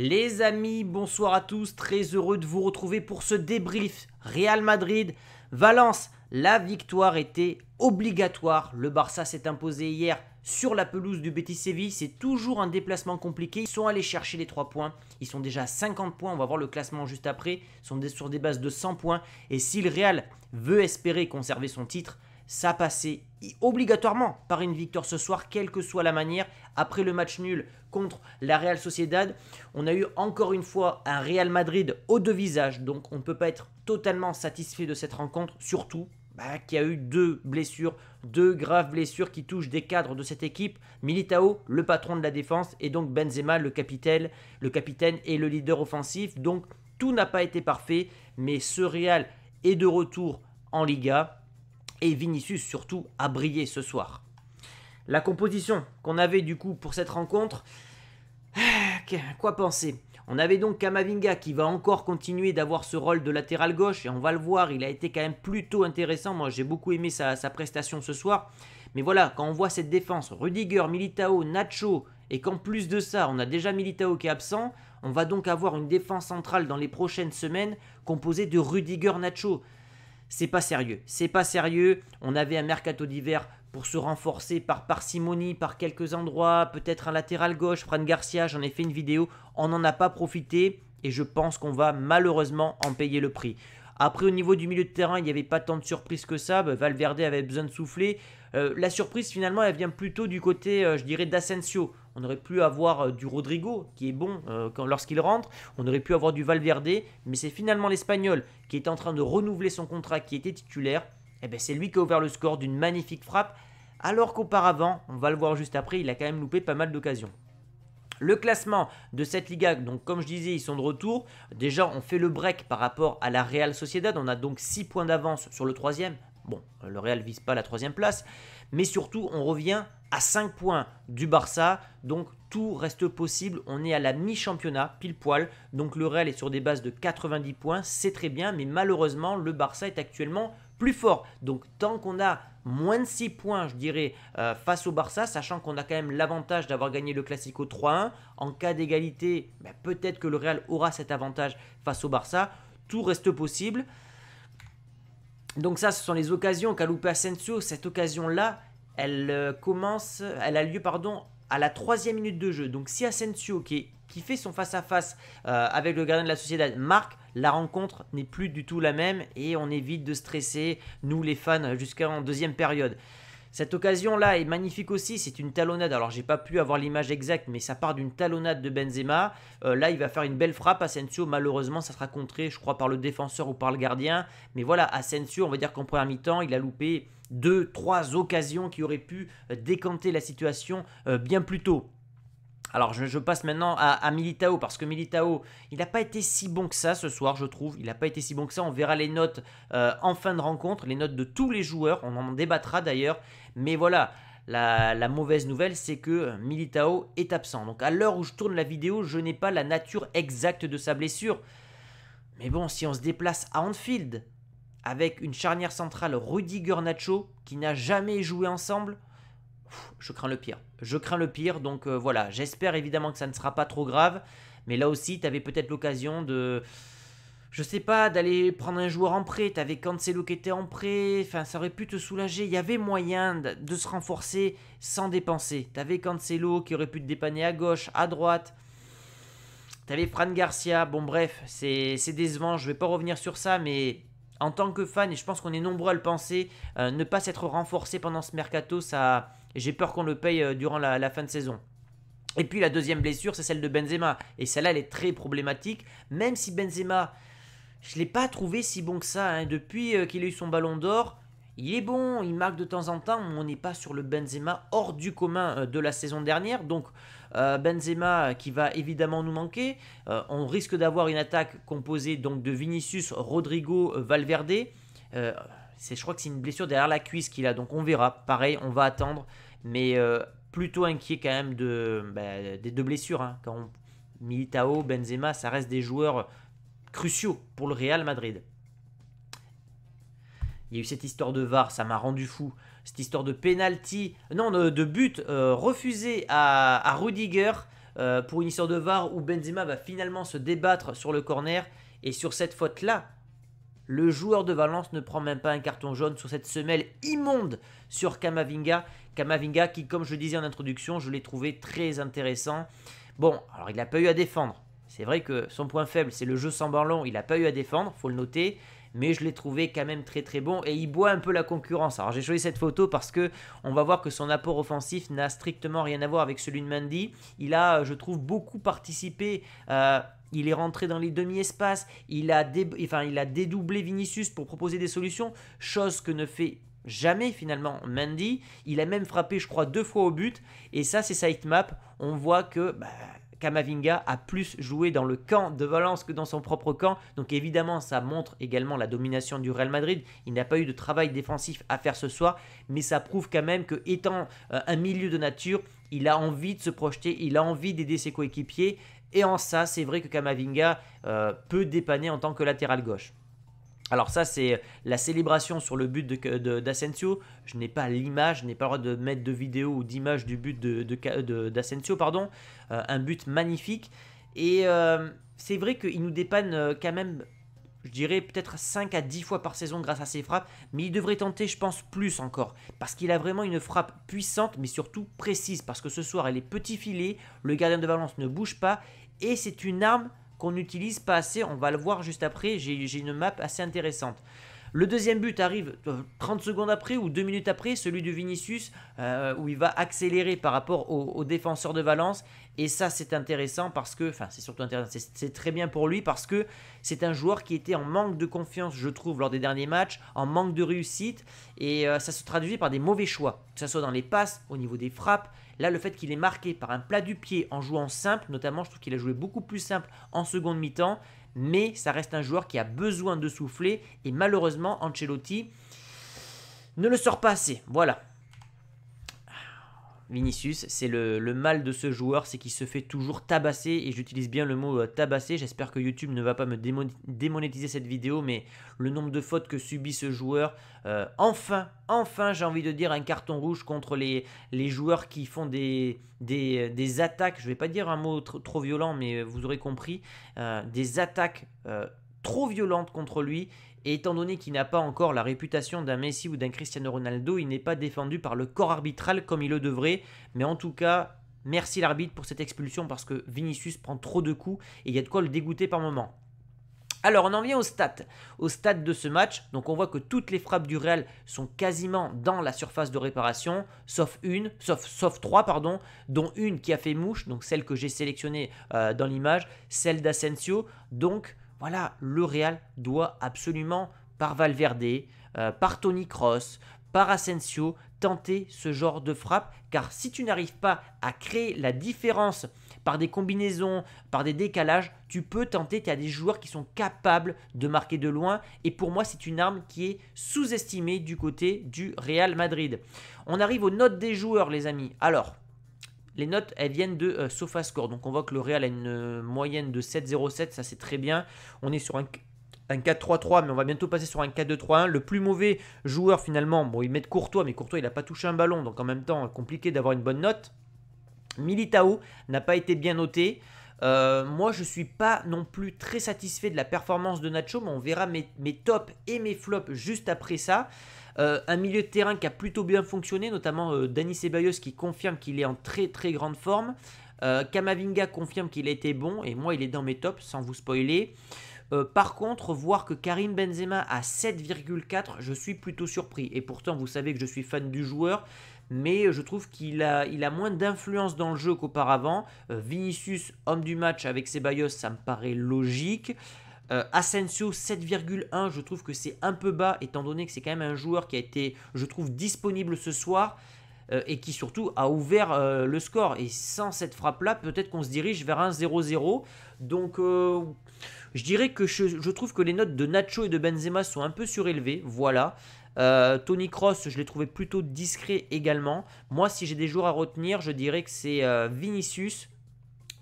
Les amis, bonsoir à tous, très heureux de vous retrouver pour ce débrief Real Madrid, Valence. La victoire était obligatoire. Le Barça s'est imposé hier sur la pelouse du Betis Séville. C'est toujours un déplacement compliqué. Ils sont allés chercher les 3 points. Ils sont déjà à 50 points. On va voir le classement juste après. Ils sont sur des bases de 100 points. Et si le Real veut espérer conserver son titre, ça passait obligatoirement par une victoire ce soir, quelle que soit la manière. Après le match nul contre la Real Sociedad, on a eu encore une fois un Real Madrid aux deux visages, donc on ne peut pas être totalement satisfait de cette rencontre, surtout bah, qu'il y a eu deux blessures, deux graves blessures qui touchent des cadres de cette équipe. Militao, le patron de la défense, et donc Benzema, le capitaine, le capitaine et le leader offensif. Donc tout n'a pas été parfait, mais ce Real est de retour en Liga et Vinicius surtout a brillé ce soir. La composition qu'on avait du coup pour cette rencontre, quoi penser? On avait donc Kamavinga qui va encore continuer d'avoir ce rôle de latéral gauche et on va le voir, il a été quand même plutôt intéressant. Moi j'ai beaucoup aimé sa, prestation ce soir. Mais voilà, quand on voit cette défense, Rudiger, Militao, Nacho, et qu'en plus de ça, on a déjà Militao qui est absent, on va donc avoir une défense centrale dans les prochaines semaines composée de Rudiger, Nacho c'est pas sérieux. C'est pas sérieux. On avait un mercato d'hiver pour se renforcer par parcimonie, par quelques endroits, peut-être un latéral gauche, Fran Garcia, j'en ai fait une vidéo. On n'en a pas profité et je pense qu'on va malheureusement en payer le prix. Après, au niveau du milieu de terrain, il n'y avait pas tant de surprises que ça. Bah, Valverde avait besoin de souffler. Euh, la surprise, finalement, elle vient plutôt du côté, euh, je dirais, d'Asensio. On aurait pu avoir euh, du Rodrigo, qui est bon lorsqu'il rentre. On aurait pu avoir du Valverde. Mais c'est finalement l'Espagnol qui est en train de renouveler son contrat, qui était titulaire. Et eh ben, c'est lui qui a ouvert le score d'une magnifique frappe. Alors qu'auparavant, on va le voir juste après, il a quand même loupé pas mal d'occasions. Le classement de cette Liga, donc comme je disais, ils sont de retour. Déjà, on fait le break par rapport à la Real Sociedad. On a donc 6 points d'avance sur le troisième. Bon, le Real vise pas la troisième place. Mais surtout, on revient à 5 points du Barça. Donc tout reste possible. On est à la mi-championnat, pile poil. Donc le Real est sur des bases de 90 points. C'est très bien. Mais malheureusement, le Barça est actuellement plus fort. Donc tant qu'on a moins de 6 points, je dirais, euh, face au Barça, sachant qu'on a quand même l'avantage d'avoir gagné le Classico 3-1. En cas d'égalité, ben, peut-être que le Real aura cet avantage face au Barça. Tout reste possible. Donc ça, ce sont les occasions qu'a loupé Asensio. Cette occasion-là, elle euh, commence, elle a lieu, pardon, à la troisième minute de jeu. Donc si Asensio, qui, qui fait son face-à-face euh, avec le gardien de la Société, marque, la rencontre n'est plus du tout la même et on évite de stresser, nous les fans, jusqu'en deuxième période. Cette occasion-là est magnifique aussi, c'est une talonnade. Alors j'ai pas pu avoir l'image exacte, mais ça part d'une talonnade de Benzema. Euh, là, il va faire une belle frappe. Asensio, malheureusement, ça sera contré, je crois, par le défenseur ou par le gardien. Mais voilà, Asensio, on va dire qu'en première mi-temps, il a loupé deux, trois occasions qui auraient pu décanter la situation euh, bien plus tôt. Alors je, passe maintenant à, Militao parce que Militao, il n'a pas été si bon que ça ce soir, je trouve. Il n'a pas été si bon que ça. On verra les notes euh, en fin de rencontre, les notes de tous les joueurs. On en débattra d'ailleurs. Mais voilà, la, mauvaise nouvelle, c'est que Militao est absent. Donc à l'heure où je tourne la vidéo, je n'ai pas la nature exacte de sa blessure. Mais bon, si on se déplace à Anfield avec une charnière centrale Rudiger-Nacho qui n'a jamais joué ensemble, je crains le pire. Je crains le pire, donc euh, voilà, j'espère évidemment que ça ne sera pas trop grave, mais là aussi, tu peut-être l'occasion de, je sais pas, d'aller prendre un joueur en prêt, tu avais Cancelo qui était en prêt, enfin ça aurait pu te soulager, il y avait moyen de, se renforcer sans dépenser. Tu avais Cancelo qui aurait pu te dépanner à gauche, à droite. Tu avais Fran Garcia, bon bref, c'est décevant, je vais pas revenir sur ça, mais en tant que fan, et je pense qu'on est nombreux à le penser, euh, ne pas s'être renforcé pendant ce mercato, ça, j'ai peur qu'on le paye euh, durant la, fin de saison. Et puis la deuxième blessure, c'est celle de Benzema. Et celle-là, elle est très problématique. Même si Benzema, je ne l'ai pas trouvé si bon que ça. Hein. Depuis euh, qu'il a eu son ballon d'or, il est bon, il marque de temps en temps. On n'est pas sur le Benzema hors du commun de la saison dernière. Donc Benzema qui va évidemment nous manquer. on risque d'avoir une attaque composée donc de Vinicius, Rodrigo, Valverde je crois que c'est une blessure derrière la cuisse qu'il a, donc on verra. Pareil, on va attendre, mais euh, plutôt inquiet quand même de, bah, des deux blessures. Hein. Quand Militao, Benzema, ça reste des joueurs cruciaux pour le Real Madrid. Il y a eu cette histoire de VAR, ça m'a rendu fou. Cette histoire de penalty, non, de, but euh, refusé à, à Rudiger pour une histoire de VAR où Benzema va finalement se débattre sur le corner. Et sur cette faute-là, le joueur de Valence ne prend même pas un carton jaune sur cette semelle immonde sur Kamavinga. Kamavinga qui, comme je disais en introduction, je l'ai trouvé très intéressant. Bon, alors il n'a pas eu à défendre. C'est vrai que son point faible, c'est le jeu sans ballon. Il n'a pas eu à défendre, faut le noter. Mais je l'ai trouvé quand même très très bon et il boit un peu la concurrence. Alors j'ai choisi cette photo parce que on va voir que son apport offensif n'a strictement rien à voir avec celui de Mandy. Il a, je trouve, beaucoup participé. Euh, il est rentré dans les demi-espaces, il, enfin, il a dédoublé Vinicius pour proposer des solutions, chose que ne fait jamais finalement Mandy. Il a même frappé, je crois, deux fois au but. Et ça, c'est sa map. On voit que bah, Kamavinga a plus joué dans le camp de Valence que dans son propre camp. Donc évidemment, ça montre également la domination du Real Madrid. Il n'a pas eu de travail défensif à faire ce soir, mais ça prouve quand même que étant euh, un milieu de nature, il a envie de se projeter, il a envie d'aider ses coéquipiers. Et en ça, c'est vrai que Kamavinga euh, peut dépanner en tant que latéral gauche. Alors ça, c'est la célébration sur le but d'Asensio. Je n'ai pas l'image, je n'ai pas le droit de mettre de vidéo ou d'image du but d'Asensio. pardon. Euh, un but magnifique. Et euh, c'est vrai qu'il nous dépanne euh, quand même, je dirais peut-être 5 à 10 fois par saison grâce à ses frappes. Mais il devrait tenter, je pense, plus encore. Parce qu'il a vraiment une frappe puissante, mais surtout précise. Parce que ce soir, elle est petit filet, le gardien de Valence ne bouge pas. Et c'est une arme qu'on n'utilise pas assez. On va le voir juste après. J'ai une map assez intéressante. Le deuxième but arrive 30 euh, secondes après ou 2 minutes après, celui de Vinicius, euh, où il va accélérer par rapport aux défenseurs de Valence. Et ça, c'est intéressant parce que, enfin, c'est surtout intéressant, c'est très bien pour lui parce que c'est un joueur qui était en manque de confiance, je trouve, lors des derniers matchs, en manque de réussite. Et euh, ça se traduit par des mauvais choix, que ce soit dans les passes, au niveau des frappes. Là, le fait qu'il est marqué par un plat du pied en jouant simple, notamment, je trouve qu'il a joué beaucoup plus simple en seconde mi-temps mais ça reste un joueur qui a besoin de souffler et malheureusement Ancelotti ne le sort pas assez. Voilà. Vinicius, c'est le, mal de ce joueur, c'est qu'il se fait toujours tabasser, et j'utilise bien le mot euh, tabasser, j'espère que YouTube ne va pas me démonétiser cette vidéo, mais le nombre de fautes que subit ce joueur, euh, enfin, enfin j'ai envie de dire un carton rouge contre les, les joueurs qui font des, des, attaques, je ne vais pas dire un mot trop violent, mais vous aurez compris, euh, des attaques trop violentes contre lui, et étant donné qu'il n'a pas encore la réputation d'un Messi ou d'un Cristiano Ronaldo, il n'est pas défendu par le corps arbitral comme il le devrait. Mais en tout cas, merci l'arbitre pour cette expulsion parce que Vinicius prend trop de coups et il y a de quoi le dégoûter par moment. Alors on en vient au stade, au stade de ce match. Donc on voit que toutes les frappes du Real sont quasiment dans la surface de réparation, sauf une, sauf, trois pardon, dont une qui a fait mouche, donc celle que j'ai sélectionnée euh, dans l'image, celle d'Asensio. Donc voilà, le Real doit absolument, par Valverde, euh, par Tony Cross, par Asensio, tenter ce genre de frappe. Car si tu n'arrives pas à créer la différence par des combinaisons, par des décalages, tu peux tenter. Tu as des joueurs qui sont capables de marquer de loin. Et pour moi, c'est une arme qui est sous-estimée du côté du Real Madrid. On arrive aux notes des joueurs, les amis. Alors, les notes, elles viennent de euh, SofaScore. Donc on voit que le Real a une euh, moyenne de 7,07. Ça, c'est très bien. On est sur un, 4-3-3, mais on va bientôt passer sur un 4-2-3-1. Le plus mauvais joueur, finalement, bon, ils mettent Courtois, mais Courtois, il n'a pas touché un ballon. Donc en même temps, compliqué d'avoir une bonne note. Militao n'a pas été bien noté. Euh, moi, je ne suis pas non plus très satisfait de la performance de Nacho, mais on verra mes, mes tops et mes flops juste après ça. Euh, un milieu de terrain qui a plutôt bien fonctionné, notamment euh, Dani Ceballos qui confirme qu'il est en très très grande forme. Euh, Kamavinga confirme qu'il a été bon, et moi il est dans mes tops, sans vous spoiler. par contre, voir que Karim Benzema a 7,4, je suis plutôt surpris. Et pourtant, vous savez que je suis fan du joueur, mais je trouve qu'il a, il a moins d'influence dans le jeu qu'auparavant. Vinicius, homme du match avec Ceballos, ça me paraît logique. Euh, Asensio 7,1, je trouve que c'est un peu bas étant donné que c'est quand même un joueur qui a été, je trouve, disponible ce soir euh, et qui surtout a ouvert euh, le score. Et sans cette frappe-là, peut-être qu'on se dirige vers un 0-0. Donc je dirais que je, trouve que les notes de Nacho et de Benzema sont un peu surélevées. Voilà. Tony Cross, je l'ai trouvé plutôt discret également. Moi, si j'ai des joueurs à retenir, je dirais que c'est Vinicius,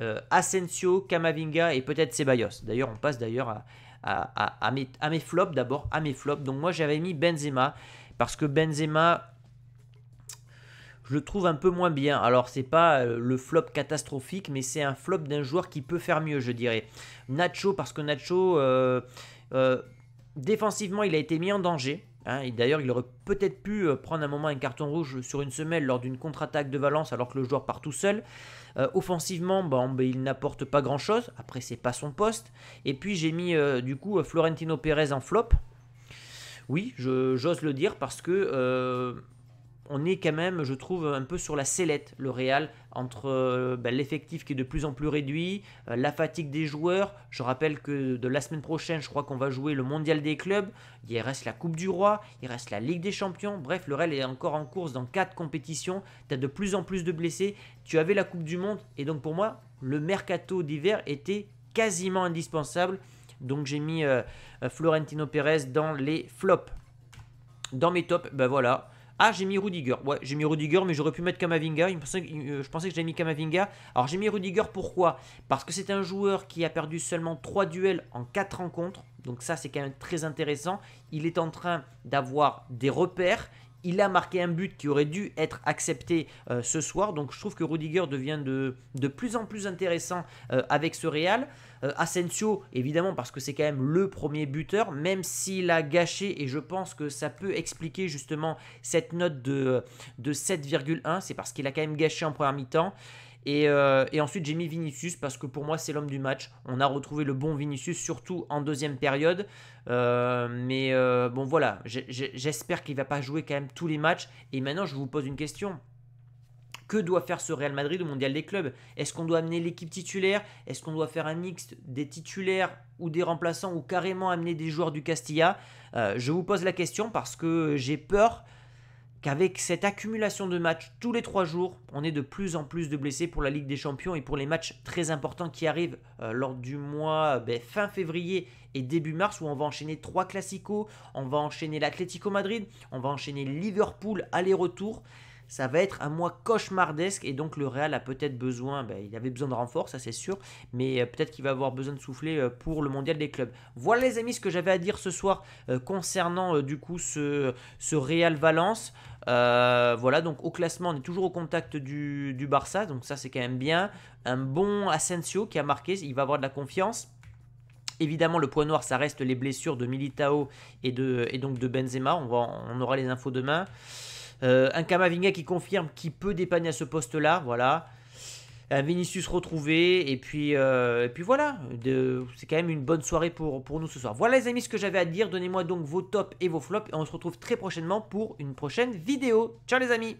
euh, Asensio, Camavinga et peut-être Ceballos. D'ailleurs, on passe d'ailleurs à, mes, flops d'abord, à mes flops. Donc moi j'avais mis Benzema parce que Benzema, je le trouve un peu moins bien. Alors c'est pas euh, le flop catastrophique, mais c'est un flop d'un joueur qui peut faire mieux, je dirais. Nacho, parce que Nacho, euh, défensivement, il a été mis en danger. Hein, d'ailleurs, il aurait peut-être pu prendre un moment un carton rouge sur une semelle lors d'une contre-attaque de Valence alors que le joueur part tout seul. offensivement, bon, ben, il n'apporte pas grand-chose. Après, c'est pas son poste. Et puis j'ai mis du coup Florentino Pérez en flop. Oui, j'ose le dire parce que on est quand même, je trouve, un peu sur la sellette, le Real, entre euh, ben, l'effectif qui est de plus en plus réduit, euh, la fatigue des joueurs. Je rappelle que de la semaine prochaine, je crois qu'on va jouer le Mondial des clubs. Il reste la Coupe du Roi, il reste la Ligue des Champions. Bref, le Real est encore en course dans quatre compétitions. Tu as de plus en plus de blessés. Tu avais la Coupe du Monde. Et donc pour moi, le mercato d'hiver était quasiment indispensable. Donc j'ai mis euh, Florentino Pérez dans les flops. Dans mes tops, ben voilà. Ah, j'ai mis Rudiger. Ouais, j'ai mis Rudiger, mais j'aurais pu mettre Kamavinga. Euh, je pensais que j'avais mis Kamavinga. Alors, j'ai mis Rudiger pourquoi? Parce que c'est un joueur qui a perdu seulement 3 duels en 4 rencontres. Donc, ça, c'est quand même très intéressant. Il est en train d'avoir des repères. Il a marqué un but qui aurait dû être accepté euh, ce soir. Donc je trouve que Rudiger devient de, plus en plus intéressant euh, avec ce Real. Euh, Asensio, évidemment, parce que c'est quand même le premier buteur, même s'il a gâché, et je pense que ça peut expliquer justement cette note de, de 7,1, c'est parce qu'il a quand même gâché en première mi-temps. Euh, et, ensuite, j'ai mis Vinicius parce que pour moi, c'est l'homme du match. On a retrouvé le bon Vinicius, surtout en deuxième période. Euh, mais euh, bon, voilà, j'espère qu'il va pas jouer quand même tous les matchs. Et maintenant, je vous pose une question. Que doit faire ce Real Madrid au Mondial des clubs? Est-ce qu'on doit amener l'équipe titulaire? Est-ce qu'on doit faire un mix des titulaires ou des remplaçants ou carrément amener des joueurs du Castilla? Je vous pose la question parce que j'ai peur qu'avec cette accumulation de matchs tous les trois jours, on ait de plus en plus de blessés pour la Ligue des Champions et pour les matchs très importants qui arrivent euh, lors du mois ben, fin février et début mars où on va enchaîner trois classicos, on va enchaîner l'Atlético Madrid, on va enchaîner Liverpool aller-retour ça va être un mois cauchemardesque et donc le Real a peut-être besoin, ben, il avait besoin de renfort, ça c'est sûr, mais euh, peut-être qu'il va avoir besoin de souffler euh, pour le mondial des clubs. Voilà les amis ce que j'avais à dire ce soir euh, concernant du coup ce, Real Valence. voilà, donc au classement, on est toujours au contact du, du Barça, donc ça c'est quand même bien. Un bon Asensio qui a marqué, il va avoir de la confiance. Évidemment, le point noir, ça reste les blessures de Militao et, donc de Benzema. On aura les infos demain. Euh, un Kamavinga qui confirme qu'il peut dépanner à ce poste-là, voilà. Un Vinicius retrouvé, et puis, euh, et puis voilà, c'est quand même une bonne soirée pour, pour nous ce soir. Voilà les amis ce que j'avais à dire, donnez-moi donc vos tops et vos flops, et on se retrouve très prochainement pour une prochaine vidéo. Ciao les amis